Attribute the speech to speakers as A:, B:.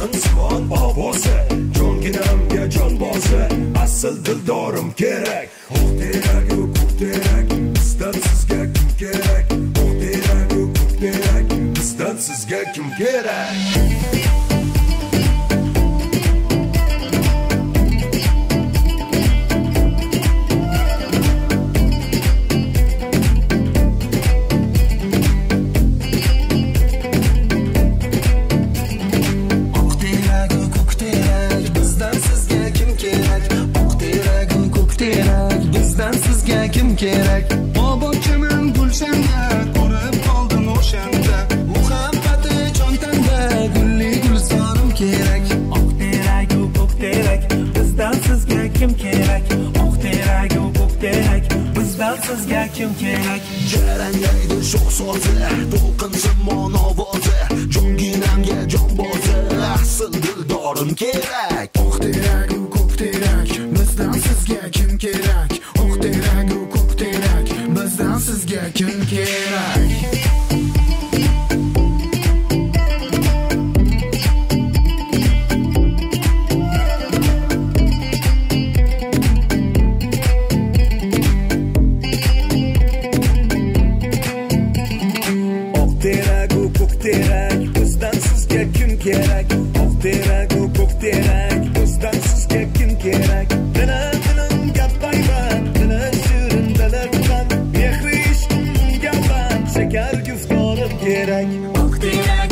A: qinsuron bobosi jonginamga jonbozi asl dildorim kerak oq oh teragu oh ko'k terak bizdan sizga kim kerak
B: oq oh teragu ko'k terak bizdan sizga kim kerak kerak. Bobochiman gulshanda ko'rib qoldim o'shanda. Muhabbati chontanda gulli gulzorim kerak.
C: Oq teragu ko'k terak bizdan sizga kim kerak? Oq teragu ko'k terak bizdan sizga kim kerak?
B: Jaranglaydi sho'x sozi to'lqin simon ovozi jonginamga jonbozi asl dildorim kerak
D: bizdan sizga kim kerak terak kim kerak
A: oq teragu ko'k terak bizdan Ух ты, как